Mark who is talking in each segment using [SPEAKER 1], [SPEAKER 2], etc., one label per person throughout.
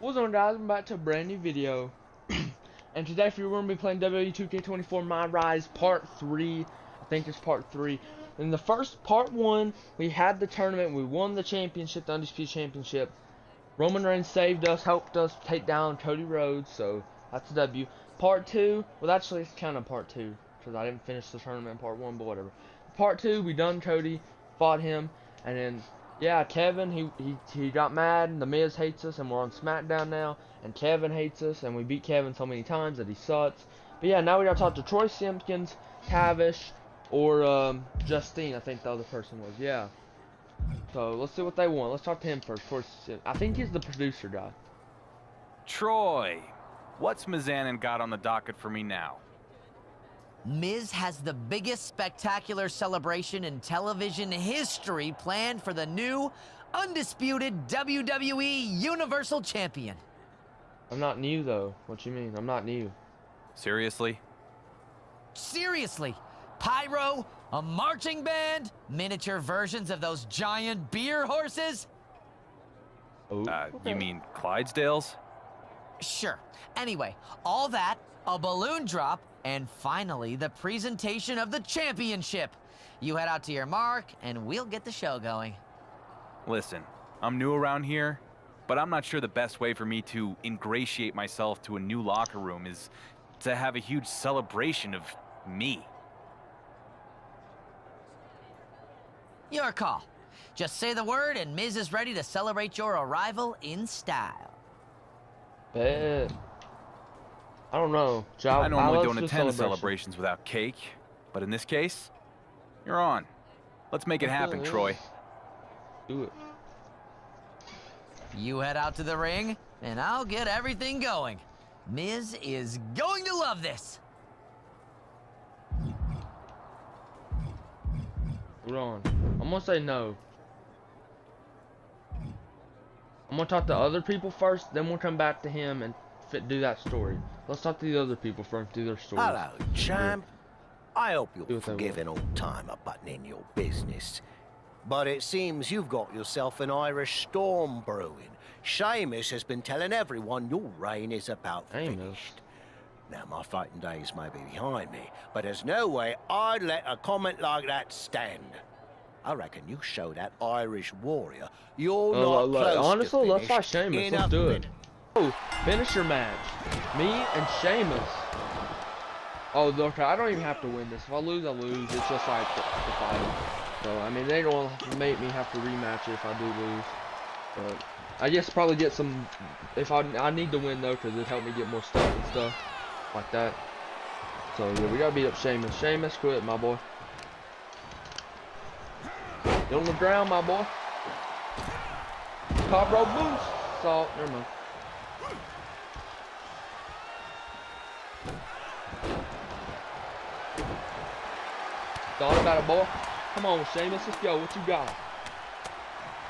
[SPEAKER 1] What's on guys, I'm back to a brand new video. and today if you're going to be playing WWE 2K24 My Rise Part 3. I think it's Part 3. In the first Part 1, we had the tournament. We won the championship, the Undisputed Championship. Roman Reigns saved us, helped us take down Cody Rhodes. So, that's a W. Part 2, well actually it's kind of Part 2. Because I didn't finish the tournament in Part 1, but whatever. Part 2, we done Cody, fought him. And then yeah, Kevin, he, he he got mad, and The Miz hates us, and we're on SmackDown now, and Kevin hates us, and we beat Kevin so many times that he sucks. But yeah, now we gotta talk to Troy Simpkins, Tavish, or um, Justine, I think the other person was, yeah. So, let's see what they want. Let's talk to him first. Troy Sim I think he's the producer guy.
[SPEAKER 2] Troy, what's Mizanin got on the docket for me now?
[SPEAKER 3] Miz has the biggest spectacular celebration in television history planned for the new, undisputed WWE Universal Champion.
[SPEAKER 1] I'm not new, though. What you mean? I'm not new.
[SPEAKER 2] Seriously?
[SPEAKER 3] Seriously. Pyro, a marching band, miniature versions of those giant beer horses.
[SPEAKER 2] Oh, uh, okay. You mean Clydesdales?
[SPEAKER 3] Sure. Anyway, all that, a balloon drop, and finally, the presentation of the championship. You head out to your mark, and we'll get the show going.
[SPEAKER 2] Listen, I'm new around here, but I'm not sure the best way for me to ingratiate myself to a new locker room is to have a huge celebration of me.
[SPEAKER 3] Your call. Just say the word, and Miz is ready to celebrate your arrival in style.
[SPEAKER 1] Bet. I don't know. Job,
[SPEAKER 2] I normally don't attend celebration. celebrations without cake, but in this case, you're on. Let's make it happen, Troy.
[SPEAKER 1] Do it.
[SPEAKER 3] You head out to the ring, and I'll get everything going. Miz is going to love this.
[SPEAKER 1] Hold on. I'm gonna say no. I'm gonna talk to other people first, then we'll come back to him and fit, do that story. Let's talk to the other people first, do their story.
[SPEAKER 4] Hello, champ. I hope you'll forgive an old-timer button in your business. But it seems you've got yourself an Irish storm brewing. Sheamus has been telling everyone your reign is about Amos. finished. Now, my fighting days may be behind me, but there's no way I'd let a comment like that stand. I reckon you show that Irish warrior you're uh, not close
[SPEAKER 1] Honestly,
[SPEAKER 4] to
[SPEAKER 1] let's fight Sheamus. Let's do it. Oh, finisher match. Me and Sheamus. Oh, okay, I don't even have to win this. If I lose, I lose. It's just like the, the fight. So, I mean, they don't make me have to rematch it if I do lose. But, I guess probably get some, if I, I need to win though, because it helped me get more stuff and stuff. Like that. So, yeah, we gotta beat up Sheamus. Sheamus, quit, my boy. Get on the ground, my boy. Top boost. Salt, never mind. Thought about it, boy. Come on, Sheamus, let's go. What you got?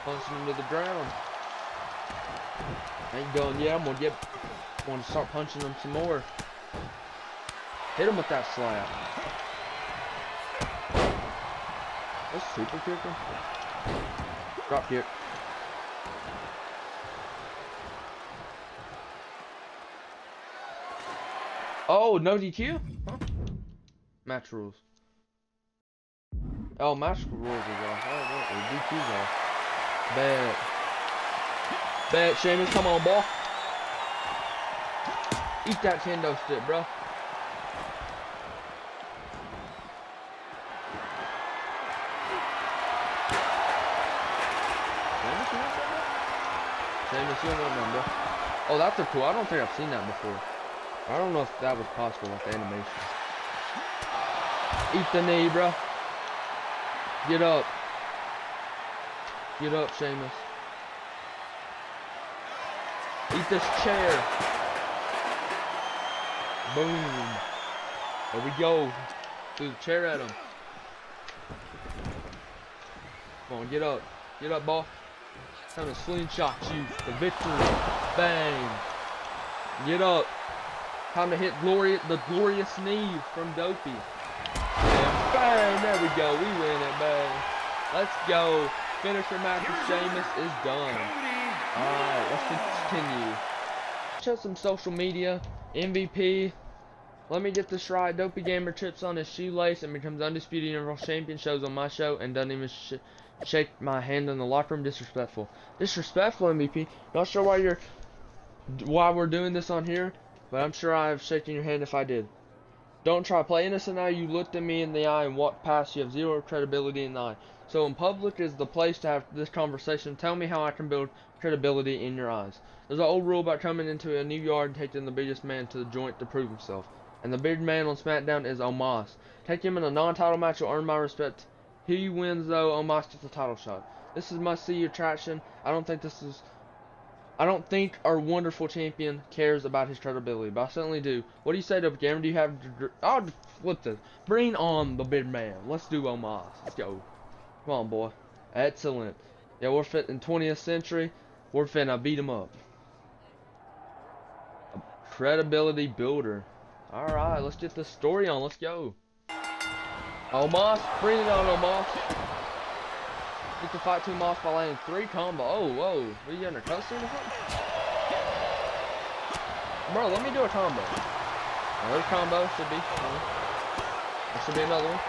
[SPEAKER 1] Punching him to the ground. Ain't done yet. I'm gonna get. Want to start punching him some more. Hit him with that slap. That's super kicker. Drop kick. Oh, no DQ? Huh? Match rules. Oh, match rules is off. Oh, no, DQ's off. Bad. Bad, Sheamus. Come on, boy. Eat that kendo stick, bro. Sheamus, you don't remember. Oh, that's a cool. I don't think I've seen that before. I don't know if that was possible with the animation. Eat the knee, bro. Get up. Get up, Sheamus. Eat this chair. Boom. There we go. Threw the chair at him. Come on, get up. Get up, boy. Time to slingshot you. The victory. Bang. Get up. Time to hit the glorious knee from Dopey. And bang, there we go. We win it, bang. Let's go. Finisher match with Sheamus is done. Alright, let's continue. check some social media. MVP. Let me get this right. Dopey Gamer trips on his shoelace and becomes undisputed Universal Champion. Shows on my show and doesn't even sh shake my hand in the locker room. Disrespectful. Disrespectful MVP. Not sure why you're why we're doing this on here, but I'm sure I've shaken your hand if I did. Don't try play innocent now. You looked at me in the eye and walked past. You have zero credibility in the eye. So in public is the place to have this conversation. Tell me how I can build credibility in your eyes. There's an old rule about coming into a new yard and taking the biggest man to the joint to prove himself. And the big man on SmackDown is Omos. Take him in a non-title match you'll earn my respect. He wins though, Omos gets a title shot. This is must-see attraction. I don't think this is I don't think our wonderful champion cares about his credibility, but I certainly do. What do you say to Cameron? Do you have... I'll flip this. Bring on the big man. Let's do Omos. Let's go. Come on, boy. Excellent. Yeah, we're fit in 20th century. We're finna beat him up. A credibility builder. Alright, let's get the story on. Let's go. Omos. Bring it on, Omos. Get the fight two Moss by landing three combo. Oh, whoa. Are you under cussing or something? Bro, let me do a combo. Another combo should be. There should be another one.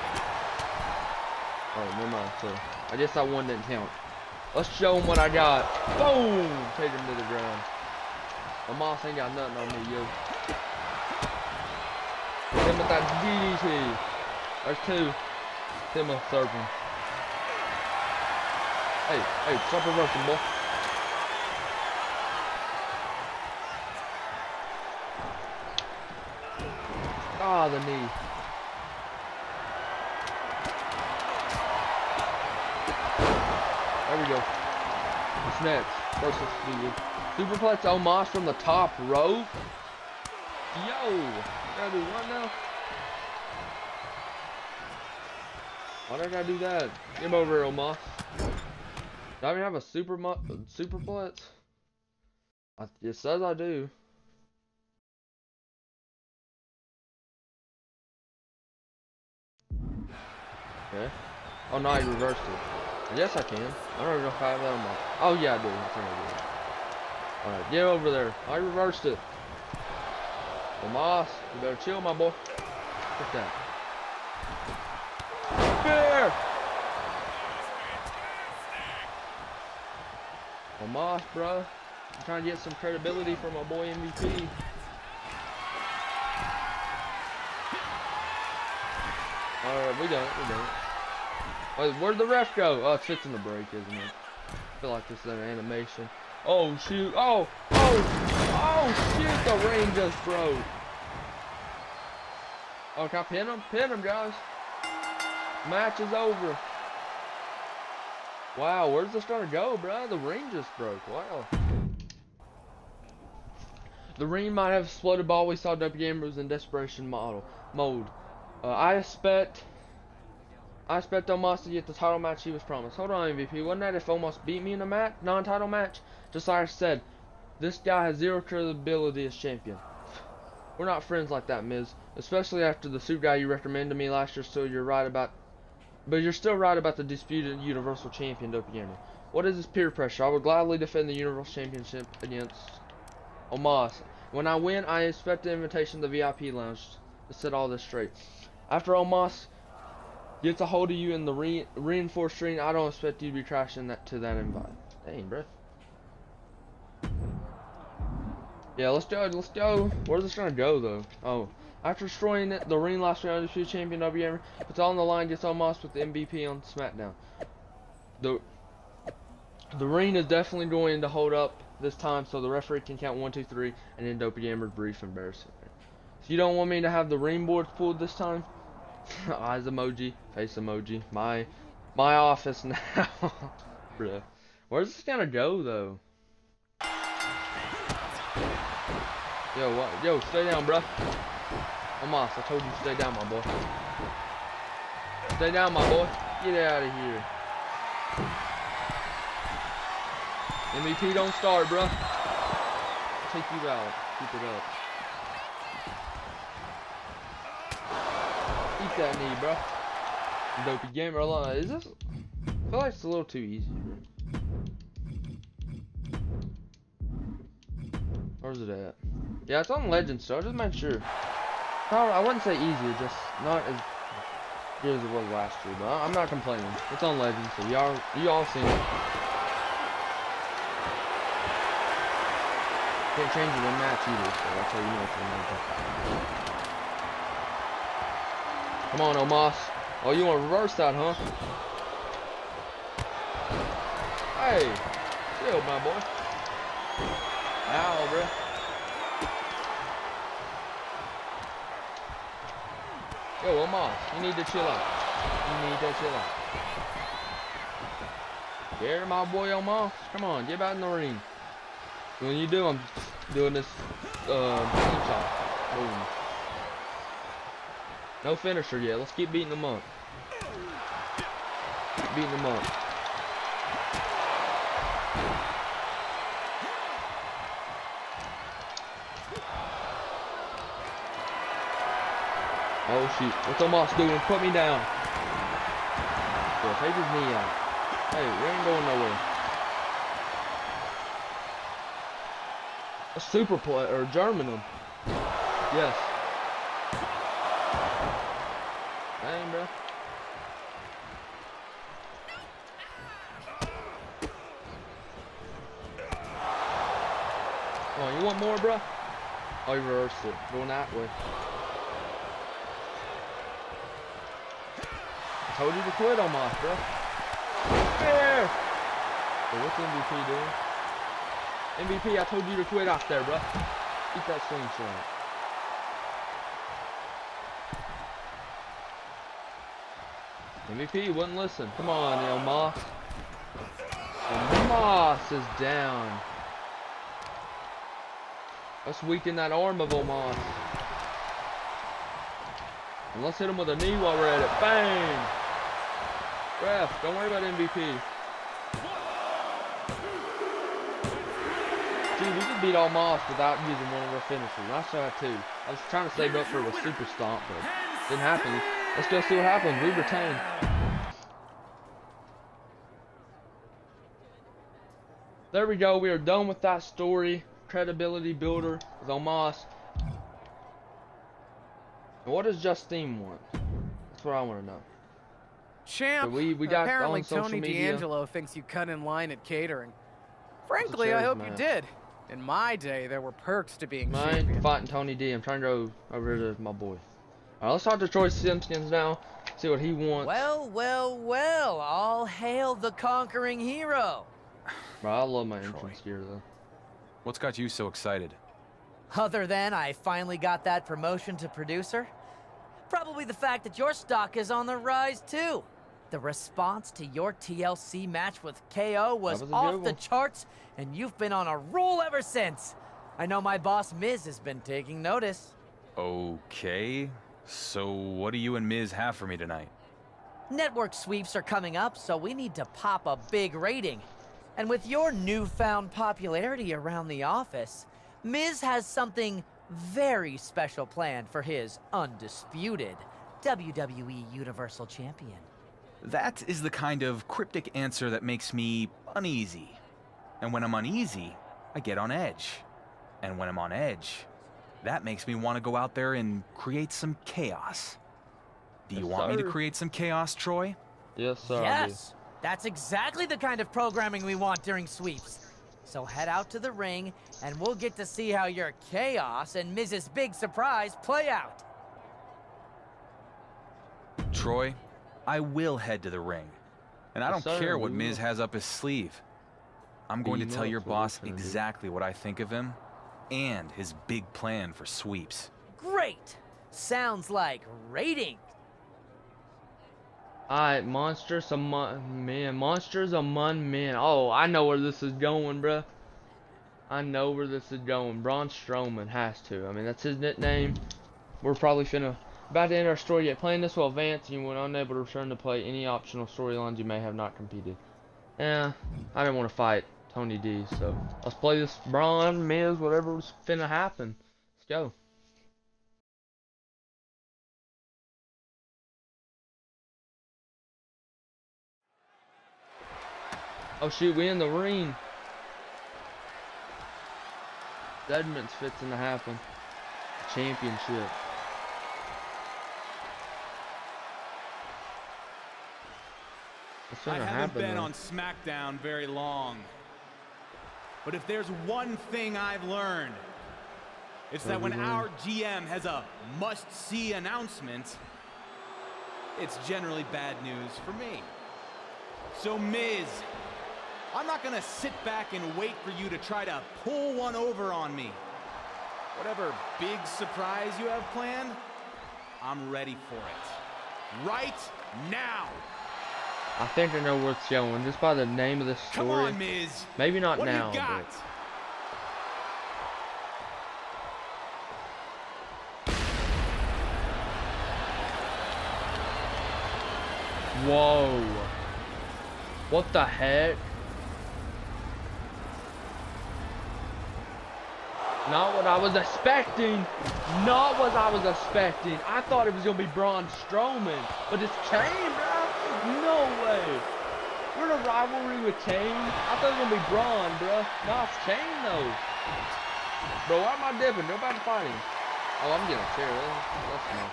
[SPEAKER 1] Oh, never mind. So, I guess that one didn't count. Let's show him what I got. Boom! Take him to the ground. The Moss ain't got nothing on me, yo. Hit him with that DDT. There's two. Hit him with third. Hey, hey, stop reversing, boy. Ah, the knee. There we go. What's next? Let's do Superplex Omos from the top rope. Yo! Gotta do what now? Why did I do that? Him over Omos. Do I even have a super superplex? It says I do. Okay. Oh no, I reversed it. Yes, I can. I don't know if I have that on my. Oh yeah, I do. I I do. All right, get over there. I reversed it. Tomas, you better chill, my boy. Look at that. Moss, bro. I'm trying to get some credibility for my boy MVP. Alright, we done it, we done it. Wait, where'd the ref go? Oh, it's fixing the break, isn't it? I feel like this is an animation. Oh, shoot. Oh, oh, oh, shoot, the ring just broke. Oh, can I pin him? Pin him, guys. Match is over. Wow, where's this gonna go, bro? The ring just broke. Wow. The ring might have exploded, but all we saw W Gamer was in desperation model mode. Uh, I expect I expect Omos to get the title match he was promised. Hold on, MVP. Wasn't that if Omos beat me in a match, non-title match? Just said, this guy has zero credibility as champion. We're not friends like that, Miz. Especially after the suit guy you recommended me last year, so you're right about but you're still right about the disputed Universal Champion Gamer. What is this peer pressure? I would gladly defend the Universal Championship against Omos. When I win, I expect an invitation to the VIP lounge to set all this straight. After Omos gets a hold of you in the re reinforced ring, I don't expect you to be crashing that to that invite. Dang, bro. Yeah, let's go. Let's go. Where's this gonna go though? Oh. After destroying it the ring last round, undisputed champion WM puts all on the line, gets Omos with the MVP on SmackDown. The the ring is definitely going to hold up this time, so the referee can count one, two, three, and then Dopey Gamer's brief embarrassing. So you don't want me to have the ring boards pulled this time? Eyes emoji, face emoji. My my office now. Bruh. Where's this gonna go though? Yo, what? Yo, stay down, bruh. Omos, I told you to stay down, my boy. Stay down, my boy. Get out of here. MVP don't start, bro. Take you out. Keep it up. Eat that knee, bro. Dopey gamer alone. Is this? I feel like it's a little too easy. Where's it at? Yeah, it's on Legends, so I just make sure. No, I wouldn't say easier, just not as good as it was last year, but I'm not complaining. It's on Legend, so y'all you all seen it. Can't change it in match either, so that's how you know it's in Legends. Come on, Omos. Oh, you want to reverse that, huh? Hey, chill, my boy. Ow, bro. Yo, Omos, you need to chill out. You need to chill out. Here, my boy Omos. Come on, get back in the ring. When you do, I'm doing this uh. No finisher yet. Let's keep beating them up. Keep beating them up. Oh shoot. What's Omos doing? Put me down. Take his knee out. Hey, we ain't going nowhere. A super play or German him. Yes. Dang, bro. Oh, you want more, bro? You reversed it. Going that way. I told you to quit my, bro. There. Hey, what's MVP doing? MVP, I told you to quit out there, bro. Eat that swing slingshot. MVP wouldn't listen. Come on, yo, Moss. Moss is down. Let's weaken that arm of Omos. And let's hit him with a knee while we're at it. Bang! Ref, don't worry about MVP. Dude, we could beat Omos without using one of our finishers. I saw that too. I was trying to save up for a super stomp, but didn't happen. Let's go see what happens. We retain. There we go. We are done with that story. Credibility builder with Omos. What does Justine want? That's what I want to know.
[SPEAKER 5] Champ,
[SPEAKER 1] So we- we got
[SPEAKER 5] apparently
[SPEAKER 1] on
[SPEAKER 5] Tony
[SPEAKER 1] media-
[SPEAKER 5] D'Angelo thinks you cut in line at catering. Frankly, I hope
[SPEAKER 1] man.
[SPEAKER 5] you did. In my day, there were perks to being
[SPEAKER 1] Mine
[SPEAKER 5] champion.
[SPEAKER 1] fighting Tony D. I'm trying to go over to my boy. Alright, let's talk to Troy Simpkins now. See what he wants.
[SPEAKER 3] Well, well, well, all hail the conquering hero.
[SPEAKER 1] Bro, I love my
[SPEAKER 2] Troy.
[SPEAKER 1] entrance gear though.
[SPEAKER 2] What's got you so excited?
[SPEAKER 3] Other than I finally got that promotion to producer, probably the fact that your stock is on the rise too. The response to your TLC match with KO was,
[SPEAKER 1] was
[SPEAKER 3] off the charts, and you've been on a roll ever since. I know my boss Miz has been taking notice.
[SPEAKER 2] Okay. So, what do you and Miz have for me tonight?
[SPEAKER 3] Network sweeps are coming up, so we need to pop a big rating. And with your newfound popularity around the office, Miz has something very special planned for his undisputed WWE Universal Champion.
[SPEAKER 2] That is the kind of cryptic answer that makes me uneasy. And when I'm uneasy, I get on edge. And when I'm on edge, that makes me want to go out there and create some chaos. Do you
[SPEAKER 1] Yes,
[SPEAKER 2] want me to create some chaos, Troy?
[SPEAKER 1] Yes, sir.
[SPEAKER 3] Yes, that's exactly the kind of programming we want during sweeps. So head out to the ring, and we'll get to see how your chaos and Miz's big surprise play out.
[SPEAKER 2] Troy, I will head to the ring. And I don't
[SPEAKER 1] sir,
[SPEAKER 2] care what Miz has up his sleeve. I'm going to tell your
[SPEAKER 1] that's what we're
[SPEAKER 2] boss exactly what I think of him and his big plan for sweeps.
[SPEAKER 3] Great! Sounds like rating.
[SPEAKER 1] Alright, monsters among men. Monsters among men. Oh, I know where this is going, bruh. I know where this is going. Braun Strowman has to. I mean, that's his nickname. We're probably finna about to end our story yet. Playing this will advance you will unable to return to play any optional storylines you may have not competed. Yeah, I didn't want to fight Tony D, so let's play this Braun, Miz, whatever's finna happen. Let's go. Oh shoot, we in the ring. Segment's fixing to happen. Championship.
[SPEAKER 2] I haven't
[SPEAKER 1] happen?
[SPEAKER 2] been
[SPEAKER 1] though?
[SPEAKER 2] on SmackDown very long. But if there's one thing I've learned, it's that when
[SPEAKER 1] What have you
[SPEAKER 2] our GM has a must-see announcement, it's generally bad news for me. So Miz, I'm not gonna sit back and wait for you to try to pull one over on me. Whatever big surprise you have planned, I'm ready for it. Right now.
[SPEAKER 1] I think I know where it's going just by the name of the story.
[SPEAKER 2] Come on, Miz.
[SPEAKER 1] Maybe not
[SPEAKER 2] what
[SPEAKER 1] now.
[SPEAKER 2] do you got?
[SPEAKER 1] but- Whoa. What the heck? Not what I was expecting. Not what I was expecting. I thought it was gonna be Braun Strowman, but it's Kane, bro. No way. We're in a rivalry with Chain. I thought it was gonna be Braun, bro. No, it's Chain though. Bro, why am I dipping? Nobody fighting. Oh, I'm getting a chair. That's, not.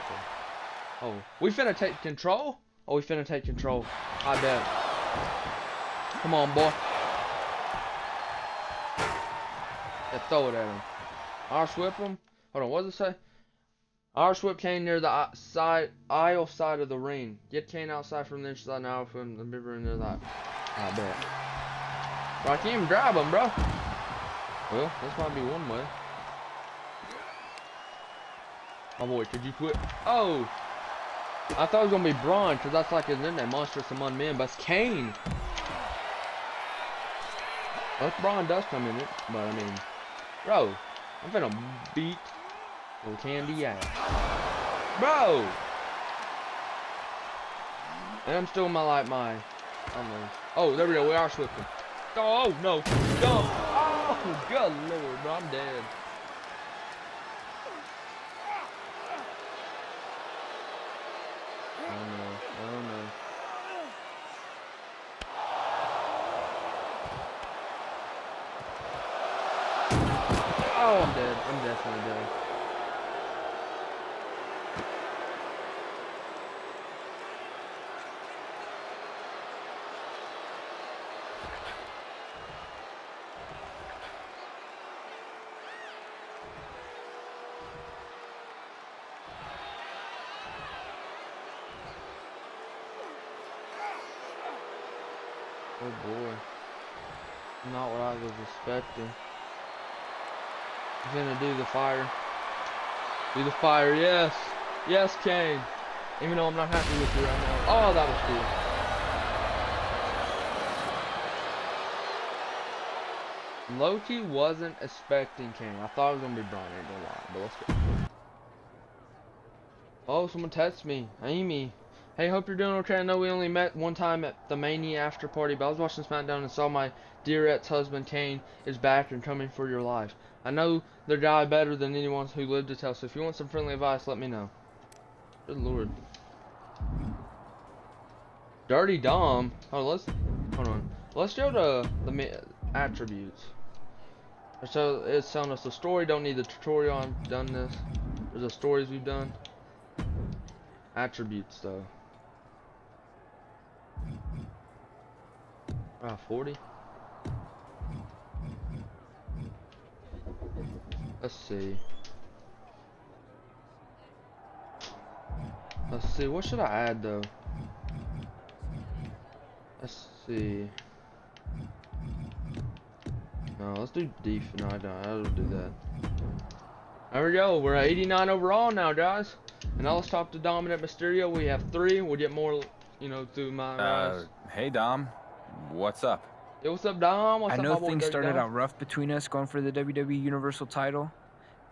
[SPEAKER 1] Oh, we finna take control? Oh, we finna take control. I bet. Come on, boy. Yeah, throw it at him. Irish whip him. Hold on, what does it say? Irish whip Kane near the side aisle side of the ring. Get Kane outside from the inside now from the river near that. I bet. Bro, I can't even grab him, bro. Well, this might be one way. My boy, could you quit? Oh! I thought it was gonna be Braun, because that's like his nickname, Monstrous Among Men, but it's Kane. Well, Braun does come in it, but I mean, bro, I'm gonna beat your candy ass. Bro! And I'm still in my, like, my. Oh, there we go, we are swipping. Oh, no, no. Oh, good lord, bro, I'm dead. Oh no, oh no. Oh, I'm dead. I'm definitely dead. Oh boy. Not what I was expecting. He's gonna do the fire. Do the fire, yes. Yes, Kane. Even though I'm not happy with you right now. Oh, that was cool. Loki wasn't expecting Kane. I thought it was gonna be Braun, ain't gonna lie. But let's go. Oh, someone texted me. Amy. Hey, hope you're doing okay. I know we only met one time at the Mania after party, but I was watching SmackDown and saw my dear ex-husband Kane is back and coming for your life. I know the guy better than anyone who lived to tell, so if you want some friendly advice, let me know. Good lord. Dirty Dom. Oh, let's hold on. Let's go to the attributes. So it's telling us the story. Don't need the tutorial. I've done this. There's the stories we've done. Attributes though. Ah, 40. Let's see. Let's see. What should I add though? Let's see. No, let's do def. No, I don't. I don't do that. There we go. We're at 89 overall now, guys. And now let's talk to Dominik Mysterio. We have three. We'll get more, you know, through my
[SPEAKER 2] Uh, hey Dom, what's up?
[SPEAKER 1] Yo, what's up, Dom? What's
[SPEAKER 6] I know
[SPEAKER 1] my boy
[SPEAKER 6] things started
[SPEAKER 1] Dom?
[SPEAKER 6] out rough between us going for the WWE Universal title.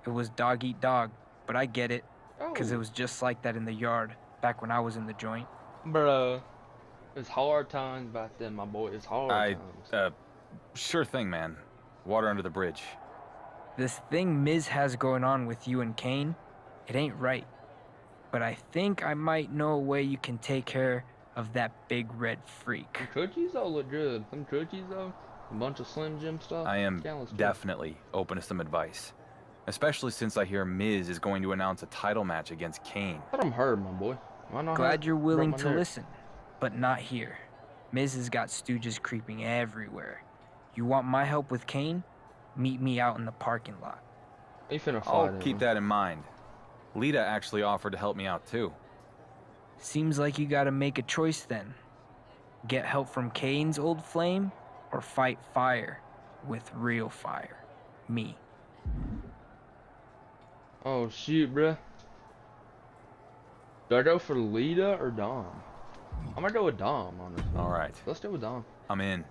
[SPEAKER 6] It was dog eat dog, but I get it, because it
[SPEAKER 1] Oh,
[SPEAKER 6] was just like that in the yard back when I was in the joint.
[SPEAKER 1] Bruh. It's hard times back then, my boy. It's hard
[SPEAKER 2] I,
[SPEAKER 1] times.
[SPEAKER 2] uh, sure thing, man. Water under the bridge.
[SPEAKER 6] This thing Miz has going on with you and Kane, it ain't right. But I think I might know a way you can take care of that big red freak.
[SPEAKER 1] Them cookies though look good. Them cookies though. A bunch of Slim Jim stuff.
[SPEAKER 2] I am
[SPEAKER 1] Yeah, let's do it.
[SPEAKER 2] definitely open to some advice. Especially since I hear Miz is going to announce a title match against Kane.
[SPEAKER 1] Let him hurt, my boy. Why not?
[SPEAKER 6] Glad you're willing to
[SPEAKER 1] nerve?
[SPEAKER 6] listen, but not here. Miz has got stooges creeping everywhere. You want my help with Kane? Meet me out in the parking lot.
[SPEAKER 1] He finna fight
[SPEAKER 2] I'll
[SPEAKER 1] him.
[SPEAKER 2] keep that in mind. Lita actually offered to help me out too.
[SPEAKER 6] Seems like you gotta make a choice then. Get help from Kane's old flame, or fight fire with real fire. Me.
[SPEAKER 1] Oh shoot, bruh. Do I go for Lita or Dom? I'm gonna go with Dom, honestly.
[SPEAKER 2] All right,
[SPEAKER 1] Let's go with Dom.
[SPEAKER 2] I'm in.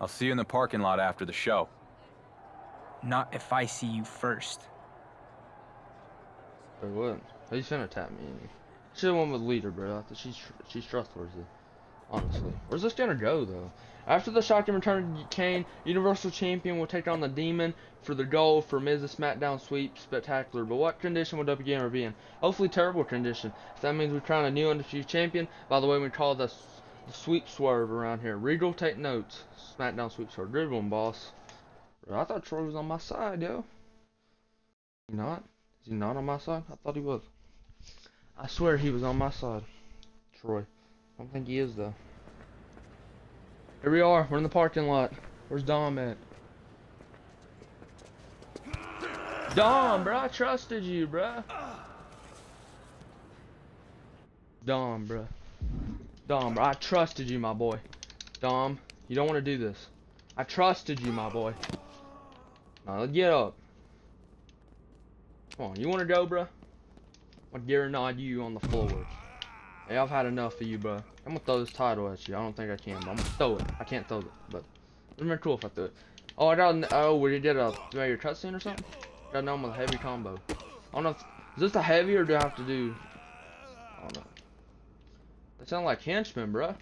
[SPEAKER 2] I'll see you in the parking lot after the show.
[SPEAKER 6] Not if I see you first.
[SPEAKER 1] Or what? He's finna tap me. Should've went with Lita, bro. She's she's trustworthy. Honestly. Where's this gonna go though? After the shocking return of Kane, Universal Champion will take on the Demon for the goal for Miz's SmackDown Sweep Spectacular. But what condition will W Gamer be in? Hopefully terrible condition. If that means we crown a new undefeated champion, by the way, we call this the Sweep Swerve around here. Regal, take notes. SmackDown Sweep Swerve. Good one, boss. I thought Troy was on my side, yo. He not? Is he not on my side? I thought he was. I swear he was on my side. Troy. I don't think he is though. Here we are. We're in the parking lot. Where's Dom at? Dom, bro. I trusted you, bro. Dom, bro. Dom, bro. I trusted you, my boy. Dom, you don't want to do this. I trusted you, my boy. Now, get up. Come on, you want to go, bro? I'm gonna nod you on the floor. Hey, I've had enough of you, bro. I'm gonna throw this title at you. I don't think I can, but I'm gonna throw it. I can't throw it, but it'd be cool if I threw it. Oh, I got. Oh, we did a you your cutscene or something. Got known with a heavy combo. I don't know. If, is this a heavy or do I have to do? I don't know. They sound like henchmen, bro.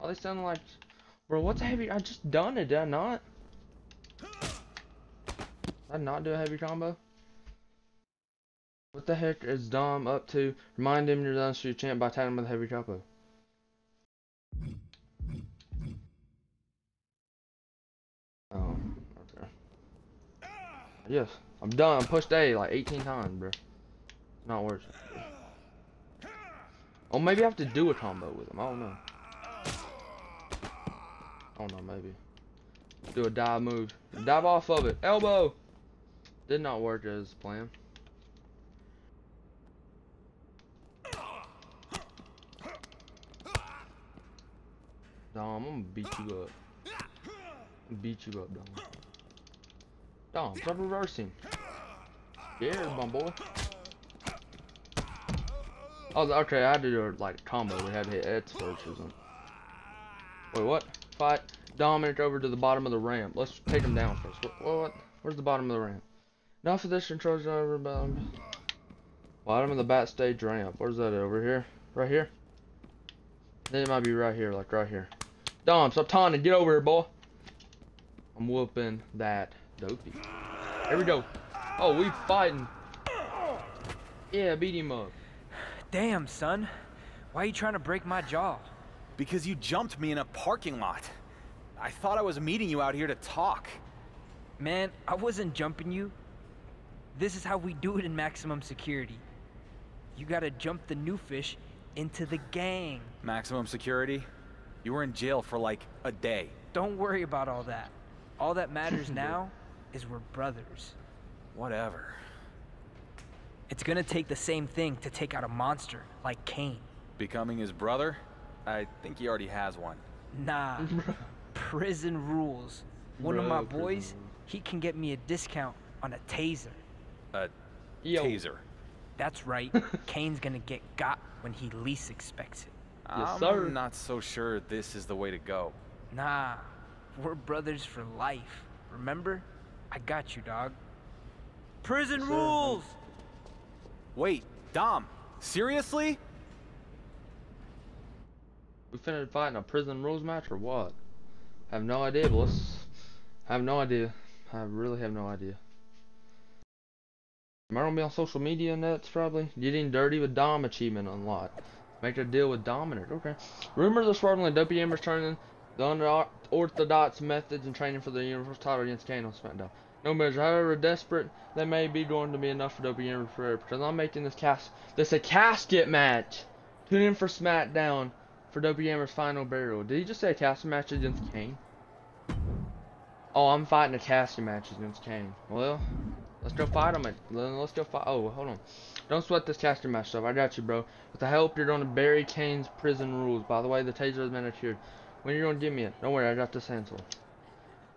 [SPEAKER 1] Oh, they sound like. Bro, what's a heavy? I just done it, did I not? Did I not do a heavy combo? What the heck is Dom up to? Remind him you're done your champ by attacking him with a heavy combo. Oh, okay. Yes, I'm done. I pushed A like 18 times, bro. Not it. Oh, maybe I have to do a combo with him. I don't know. I don't know, maybe. Do a dive move. Dive off of it. Elbow! Did not work as planned. Dom, I'm gonna beat you up. Beat you up, Dom. Dom, stop reversing. Yeah, my boy. Oh, okay, I did a, like combo. We had to hit X first. Wait, what? Fight Dominic over to the bottom of the ramp. Let's take him down first. What? what? Where's the bottom of the ramp? Now for this controls over bottom. Bottom of the backstage ramp. Where's that over here? Right here? Then it might be right here, like right here. Dom, stop taunting. Get over here, boy. I'm whooping that dopey. Here we go. Oh, we fighting. Yeah, beat him up.
[SPEAKER 6] Damn, son. Why are you trying to break my jaw?
[SPEAKER 2] Because you jumped me in a parking lot. I thought I was meeting you out here to talk.
[SPEAKER 6] Man, I wasn't jumping you. This is how we do it in maximum security. You gotta jump the new fish into the gang.
[SPEAKER 2] Maximum security? You were in jail for like a day.
[SPEAKER 6] Don't worry about all that. All that matters now is we're brothers.
[SPEAKER 2] Whatever.
[SPEAKER 6] It's gonna take the same thing to take out a monster like Kane.
[SPEAKER 2] Becoming his brother? I think he already has one.
[SPEAKER 6] Nah, prison rules. One of my boys,
[SPEAKER 1] rules.
[SPEAKER 6] he can get me a discount on a taser.
[SPEAKER 2] A
[SPEAKER 1] Yo.
[SPEAKER 2] taser.
[SPEAKER 6] That's right, Kane's gonna get got when he least expects it.
[SPEAKER 1] Yes,
[SPEAKER 2] I'm
[SPEAKER 1] sir.
[SPEAKER 2] not so sure this is the way to go.
[SPEAKER 6] Nah, we're brothers for life. Remember? I got you, dog. Prison
[SPEAKER 1] Yes, sir.
[SPEAKER 6] rules!
[SPEAKER 2] Wait, Dom, seriously?
[SPEAKER 1] We finna fight in a prison rules match or what? Have no idea, but let's. Have no idea. I really have no idea. Am I gonna be on social media nuts probably? Getting dirty with Dom achievement unlocked. Make a deal with Dominic. Okay. Rumors are swirling that WM returning The unorthodox methods and training for the Universal title against Kane on SmackDown. No matter however desperate they may be going to be enough for WM forever. Because I'm making this cast this a casket match. Tune in for SmackDown for WM's final burial. Did he just say a casket match against Kane? Oh, I'm fighting a casket match against Kane. Well, let's go fight him. Let's go fight. Oh, hold on. Don't sweat this casket match stuff. I got you, bro. With the help, you're going to bury Kane's prison rules. By the way, the taser has been adhered. When you're going to give me it? Don't worry, I got this handle.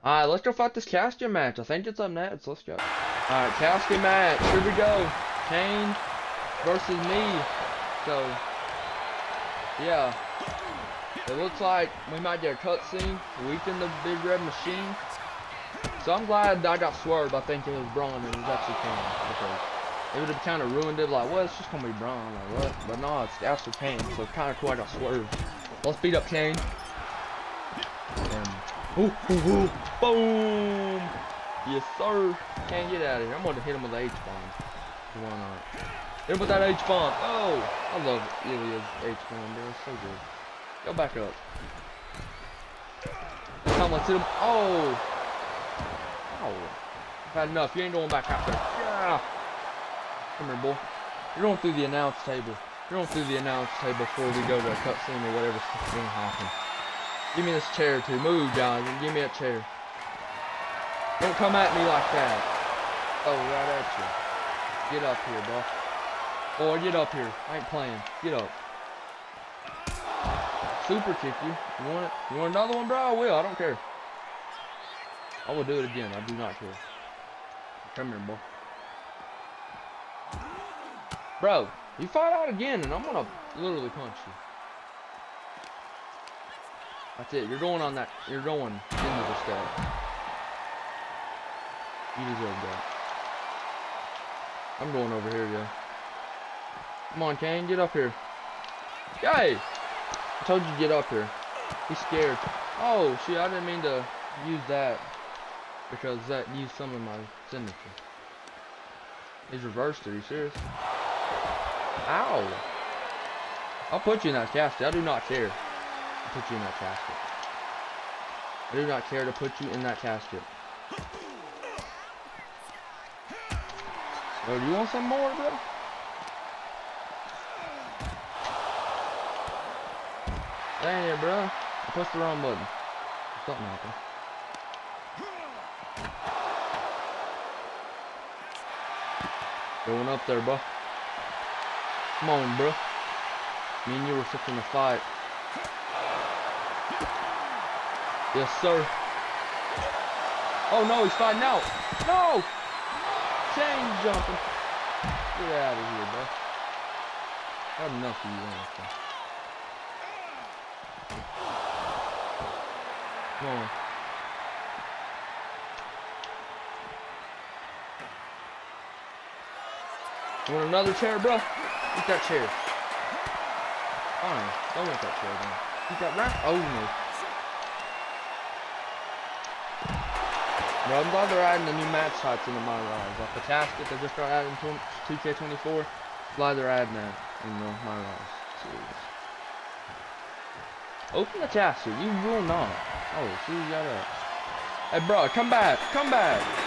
[SPEAKER 1] Alright, let's go fight this casket match. I think it's up next. Let's go. Alright, casket match. Here we go. Kane versus me. So, yeah. It looks like we might get a cutscene. Weaken the big red machine. So I'm glad I got swerved by thinking it was Braun and it was actually Kane. Because it would have kind of ruined it. Like, well, it's just going to be Braun. Like, what? But no, it's after Kane. So kind of cool I got swerved. Let's beat up Kane. And Ooh, ooh, ooh. Boom! Yes, sir. Can't get out of here. I'm going to hit him with the H-bomb. Why not? Hit him with that H-bomb. Oh! I love Ilja's H-bomb, bro. It's so good. Go back up. Come on, hit him. Oh! Oh. I've had enough. You ain't going back out there. Yeah! Come here, boy. You're going through the announce table. You're going through the announce table before we go to a cutscene or whatever's going to happen. Give me this chair too. Move, guys, and give me a chair. Don't come at me like that. Oh, right at you. Get up here, bro. Boy, get up here. I ain't playing. Get up. Super kick you. You want it? You want another one, bro? I will. I don't care. I will do it again. I do not care. Come here, boy. Bro, you fight out again, and I'm gonna literally punch you. That's it. You're going on that. You're going into the step. You deserve that. I'm going over here, yeah. Come on, Kane. Get up here. Hey! I told you to get up here. He's scared. Oh, shit. I didn't mean to use that. Because that used some of my signature. He's reversed. Are you serious? Ow! I'll put you in that casket. I do not care I'll put you in that casket. I do not care to put you in that casket. Bro, oh, do you want some more, bro? Dang it, bro. I pushed the wrong button. Something happened. Going up there, bro. Come on, bro. Me and you were such in a fight. Yes, sir. Oh no, he's fighting out. No! Chain jumping. Get out of here, bro. Had enough of you, honestly. Come on. Want another chair, bro? Eat that chair. Fine. Don't want that chair, then. Eat that right? Oh, no. Bro, I'm glad they're adding the new match types into my rise. Like the casket they just got added in 2K24. Glad they're adding that in the my rise series. Open the casket. You will not. Oh, see, you got up. Hey, bro, come back. Come back.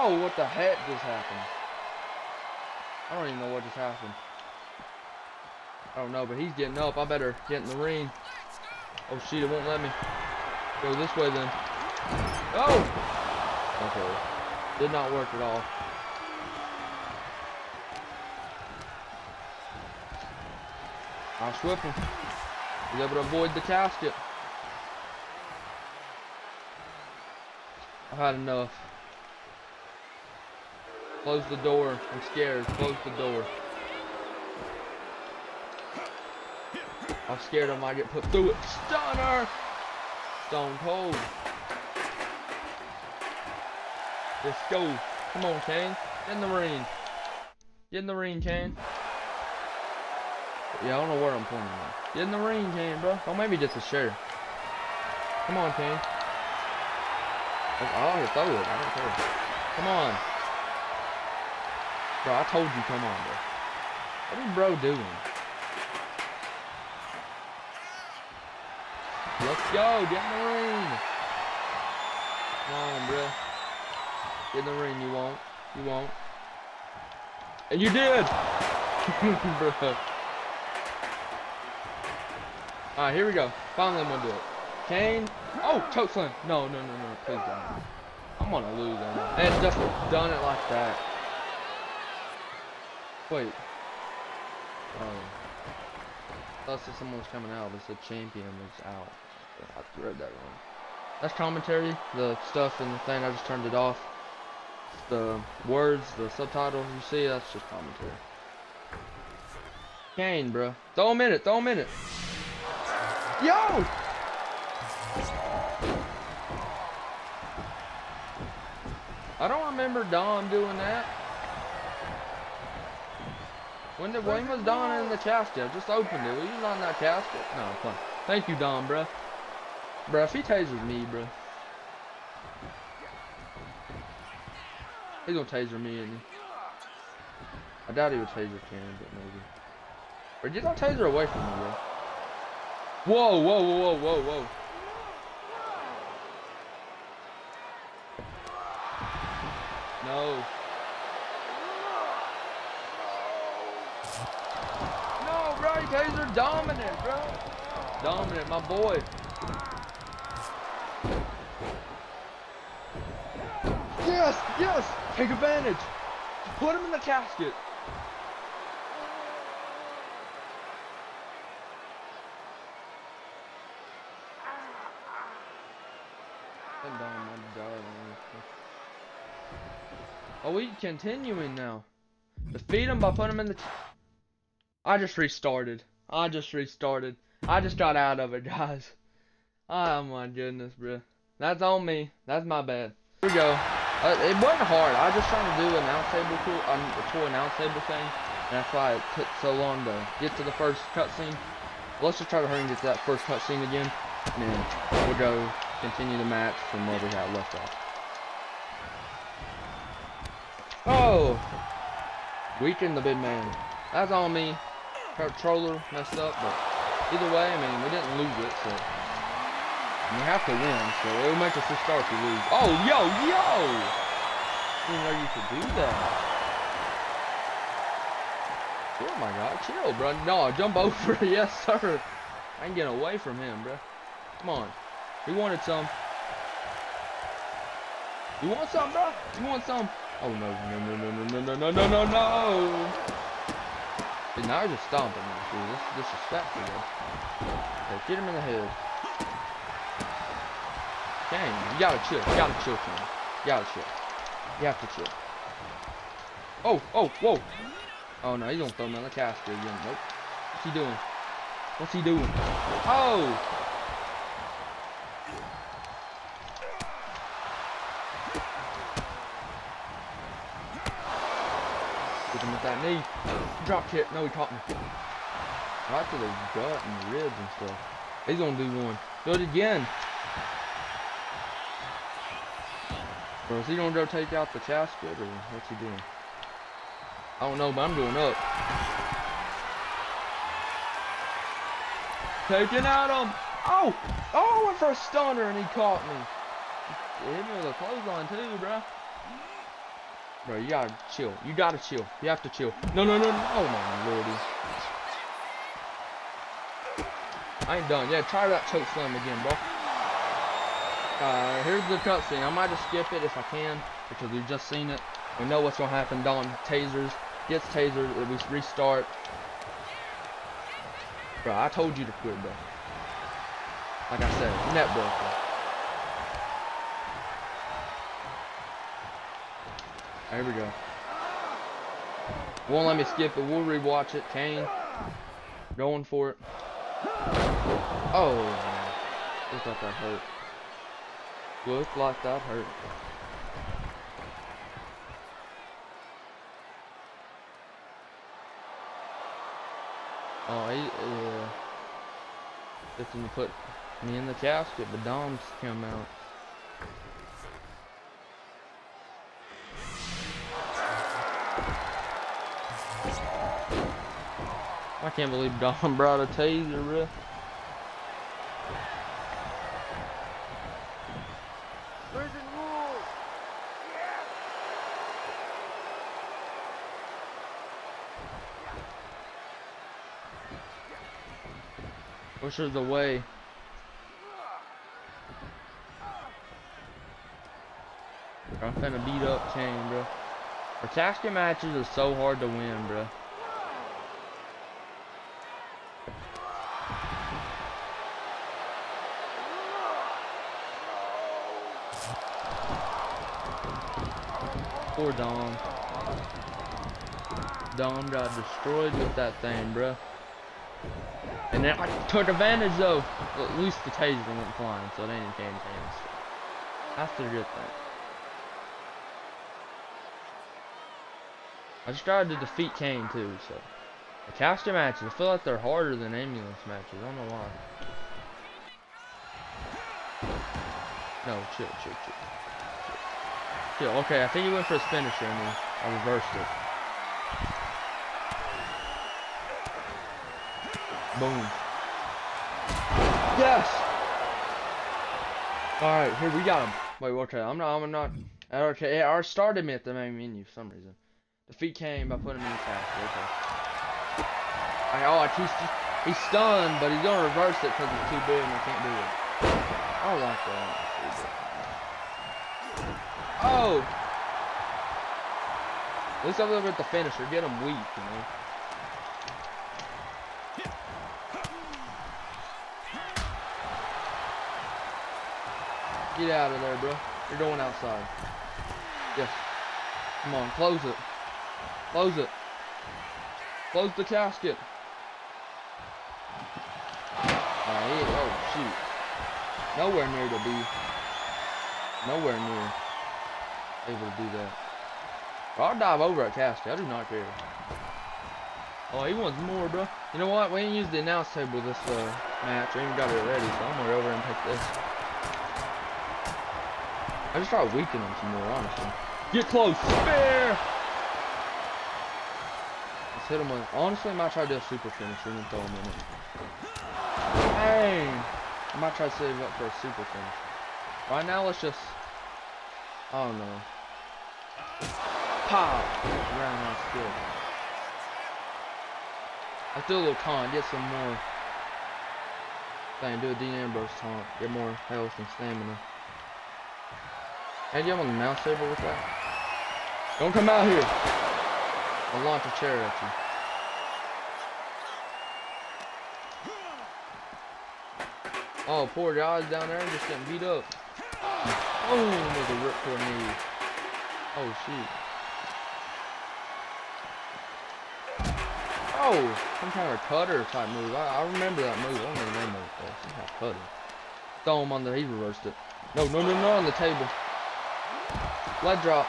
[SPEAKER 1] Oh, what the heck just happened? I don't even know what just happened. I don't know, but he's getting up. I better get in the ring. Oh, shit, it won't let me. Go this way, then. Oh! Okay. Did not work at all. I'll swip him. He's able to avoid the casket. I've had enough. Close the door. I'm scared. Close the door. I'm scared I might get put through it. Stunner! Stone cold. Let's go. Come on, Kane. Get in the ring. Get in the ring, Kane. Yeah, I don't know where I'm pointing at. Get in the ring, Kane, bro. Don't just a share. Come on, Kane. Oh, I'll throw it. I don't care. Come on. Bro, I told you come on, bro. What is bro doing? Let's go. Get in the ring. Come on, bro. Get in the ring. You won't. You won't. And you did. bro. Alright, here we go. Finally, I'm gonna do it. Kane. Oh, choke slam. No, no, no, no. Please don't. I'm gonna lose that. And just done it like that. Wait. Oh. Um, thought that someone was coming out. It said champion was out. I read that wrong. That's commentary. The stuff and the thing. I just turned it off. The words, the subtitles you see, that's just commentary. Kane, bro. Throw him in it. Throw him in it. Yo! I don't remember Dom doing that. When did when was Dom in the casket? Just opened it. Was you not in that casket? No, fine. Thank you, Dom, bruh. Bruh, if he tasers me, bruh. He's gonna taser me, isn't he? I doubt he would taser Kane, but maybe. Or get that taser away from me, bro. Whoa, whoa, whoa, whoa, whoa. No. No, bro, you guys are dominant, bro. Dominant, my boy. Yes, yes, take advantage. Put him in the casket. Are oh, we continuing now? Defeat him by putting him in the. I just restarted. I just restarted. I just got out of it, guys. Oh my goodness, bro. That's on me. That's my bad. Here we go. Uh, it wasn't hard. I was just trying to do an announce table cool, um, a toy announce table thing. And that's why it took so long to get to the first cutscene. Let's just try to hurry and get to that first cutscene again. And then we'll go continue the match from where we had left off. Oh! Weaken the big man. That's on me. Controller messed up, but either way, I mean, we didn't lose it, so. We have to win, so it'll make us restart if we lose. Oh, yo, yo! Didn't know you could do that. Oh my god, chill, bro. No, jump over. yes, sir. I ain't getting away from him, bro. Come on. He wanted some. You want some, bro? You want some? Oh no, no, no, no, no, no, no, no, no, no! Now you're just stomping me, dude. This is disrespectful. Okay, get him in the head. Dang, you gotta chill. You gotta chill, man. You gotta chill. You have to chill. Oh, oh, whoa! Oh no, he's gonna throw me in the casket again. Nope. What's he doing? What's he doing? Oh! Get him with that knee. Drop kick. No, he caught me. Right to the gut and ribs and stuff. He's gonna do one. Do it again. Bro, is he gonna go take out the casket or what's he doing? I don't know, but I'm going up. Taking out him. Oh! Oh, I went for a stunner and he caught me. He hit me with a clothesline too, bro. Bro, you gotta chill. You gotta chill. You have to chill. No, no, no, no. Oh my lordy. I ain't done. Yeah, try that choke slam again, bro. Uh, here's the cutscene. I might just skip it if I can because we've just seen it. We know what's gonna happen. Dom tasers gets tasered. We restart. Bro, I told you to quit, bro. Like I said, net broker. There we go. Won't let me skip it. We'll rewatch it. Kane. Going for it. Oh. Looks like that hurt. Looked like that hurt. Oh, he, fixing to put me in the casket, but Dom's come out. Can't believe Dom brought a taser, bro. Which is the way? I'm finna beat up Kane, bro. The matches are so hard to win, bro. Poor Dom. Dom got destroyed with that thing, bro. And then I took advantage though. Well, at least the taser went flying, so ain't in Kane's hands. That's the good thing. I just tried to defeat Kane too, so. The casket matches, I feel like they're harder than ambulance matches. I don't know why. No, chill, chill, chill. Chill. Okay, I think he went for his finisher and then I reversed it. Boom. Yes! Alright, here we got him. Wait, okay, I'm not, I'm not. Okay, it already started at the main menu for some reason. Defeat Kane by putting him in the casket, okay. I, oh, I, he's, he's stunned, but he's gonna reverse it because it's too big and I can't do it. I don't like that. At least I'm looking at the finisher. Get him weak, you know. Get out of there, bro. You're going outside. Yes. Come on, close it. Close it. Close the casket. Oh shoot. Nowhere near to be. Nowhere near able to do that. I'll dive over at casket. I do not care. Oh, he wants more, bro. You know what? We ain't used the announce table this uh, match. I even got it ready, so I'm gonna go over and take this. I just try weakening him some more, honestly. Get close. Spare! Let's hit him with... Honestly, I might try to do a super finisher and throw him in it. Dang! I might try to save up for a super finish. Right now, let's just... I don't know. Good. Let's do a little taunt, get some more. Thing, do a Dean Ambrose taunt, get more health and stamina. And you have on the mouse saber with that? Don't come out here. I'll launch a chair at you. Oh, poor guys down there just getting beat up. Oh, with a ripcord knee. Oh, shoot. Oh, some kind of cutter type move. I, I remember that move. I don't name of it though. Some kind of cutter. Throw him on the, he reversed it. No, no, no, no, on the table. Leg drop.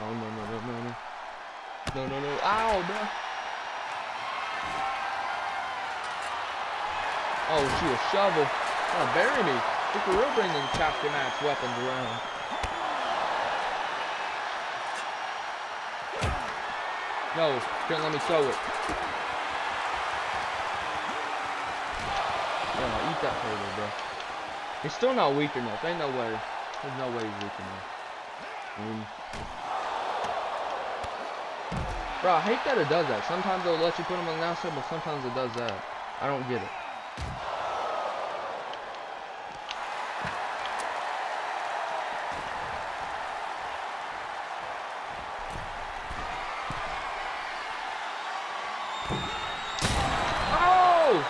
[SPEAKER 1] Oh, no, no, no, no, no. No, no, no. Ow, bro. Oh, she a shovel. Oh, bury me. At real bringing the chapter match weapons around. No, can't let me throw it. Yeah, eat that table, bro. He's still not weak enough. Ain't no way. There's no way he's weak enough. I mean, bro, I hate that it does that. Sometimes it'll let you put him on the outside, but sometimes it does that. I don't get it. Oh!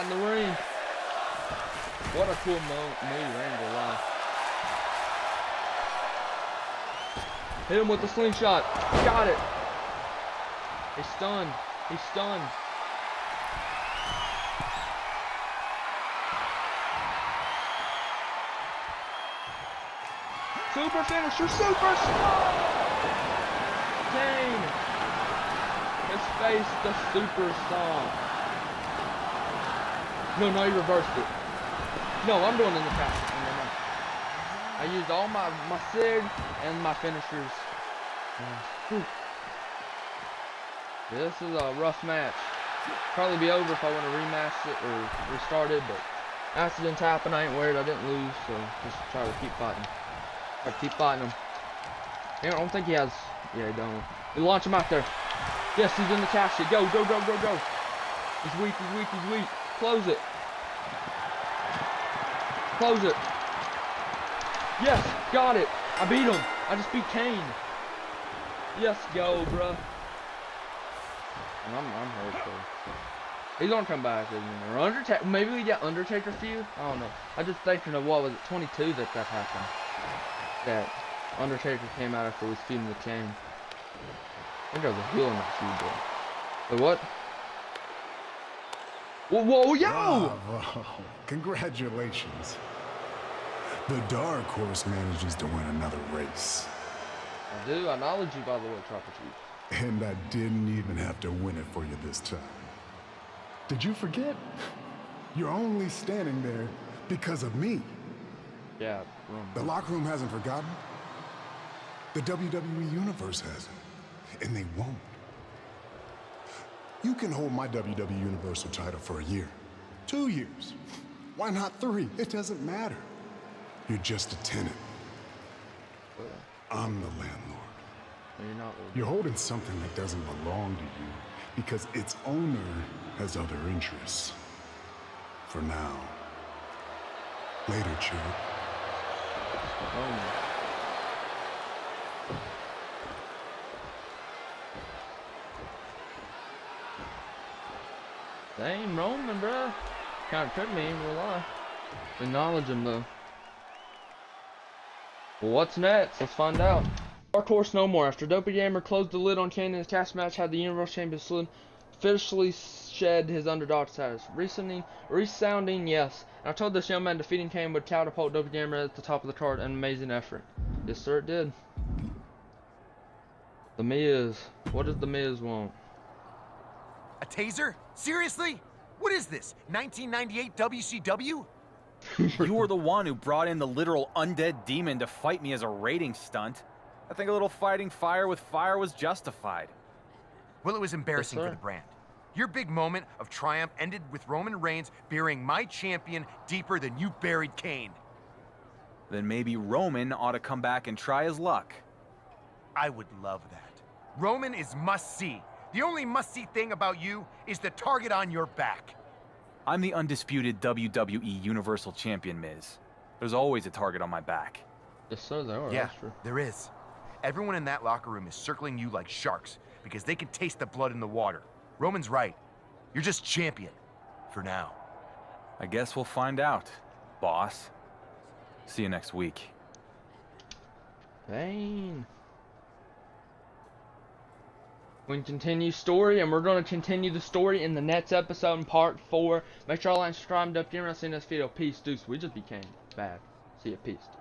[SPEAKER 1] Combat in the ring. What a cool mo move, ain't gonna. Hit him with the slingshot. Got it. He's stunned. He's stunned. Super finisher, super stomp! Kane has faced the super stomp. No, no, he reversed it. No, I'm doing in the no. I used all my, my SIG and my finishers. This is a rough match. Probably be over if I want to rematch it or restart it, but accidents happen. I ain't worried. I didn't lose, so just try to keep fighting. Try to keep fighting him. I don't think he has. Yeah, he don't. We launch him out there. Yes, he's in the casket. Go, go, go, go, go. He's weak. He's weak. He's weak. Close it. Close it. Yes, got it. I beat him. I just beat Kane. Yes, go, bruh. I'm, I'm hurt, though. He's gonna come back, isn't he? Or Undertaker. Maybe we get Undertaker feud? I don't know. I just thinking of what was it, 22 that that happened. That Undertaker came out after we was feuding with Kane. I think I was a heel in that feud, though. Wait, what? Whoa, whoa, yo!
[SPEAKER 7] Bravo. Congratulations. The Dark Horse manages to win another race.
[SPEAKER 1] I do. I acknowledge you, by the way, Tribal Chief.
[SPEAKER 7] And I didn't even have to win it for you this time. Did you forget? You're only standing there because of me.
[SPEAKER 1] Yeah, room.
[SPEAKER 7] The locker room hasn't forgotten. The WWE Universe hasn't. And they won't. You can hold my WWE Universal title for a year. Two years. Why not three? It doesn't matter. You're just a tenant. I'm the landlord.
[SPEAKER 1] You're not.
[SPEAKER 7] You're holding something that doesn't belong to you because its owner has other interests. For now. Later, Chip.
[SPEAKER 1] Oh, Dang, Roman, bruh. Kind of tricked me, ain't gonna. Acknowledge him, though. Well, what's next? Let's find out. Dark no more. After Dopey Gamer closed the lid on in cast match, had the Universal Champion Slim officially shed his underdog status. Reasoning, resounding yes. And I told this young man defeating Kane would catapult Dopey Gamer at the top of the card. An amazing effort. Yes, sir, it did. The Miz. What does The Miz want?
[SPEAKER 8] A taser? Seriously? What is this? 1998 WCW?
[SPEAKER 2] you were the one who brought in the literal undead demon to fight me as a rating stunt. I think a little fighting fire with fire was justified.
[SPEAKER 8] Well, it was embarrassing
[SPEAKER 1] Yes,
[SPEAKER 8] for the brand. Your big moment of triumph ended with Roman Reigns burying my champion deeper than you buried Kane.
[SPEAKER 2] Then maybe Roman ought to come back and try his luck.
[SPEAKER 8] I would love that. Roman is must see. The only must see thing about you is the target on your back.
[SPEAKER 2] I'm the undisputed WWE Universal Champion, Miz. There's always a target on my back.
[SPEAKER 1] Yes, sir, they are.
[SPEAKER 8] yeah, there is. Everyone in that locker room is circling you like sharks because they can taste the blood in the water. Roman's right. You're just champion. For now.
[SPEAKER 2] I guess we'll find out, boss. See you next week.
[SPEAKER 1] Dang. We continue story, and we're going to continue the story in the next episode in part four. Make sure y'all like, subscribe, and up here. I'll see you next video. Peace, deuce. We just became bad. See ya, peace.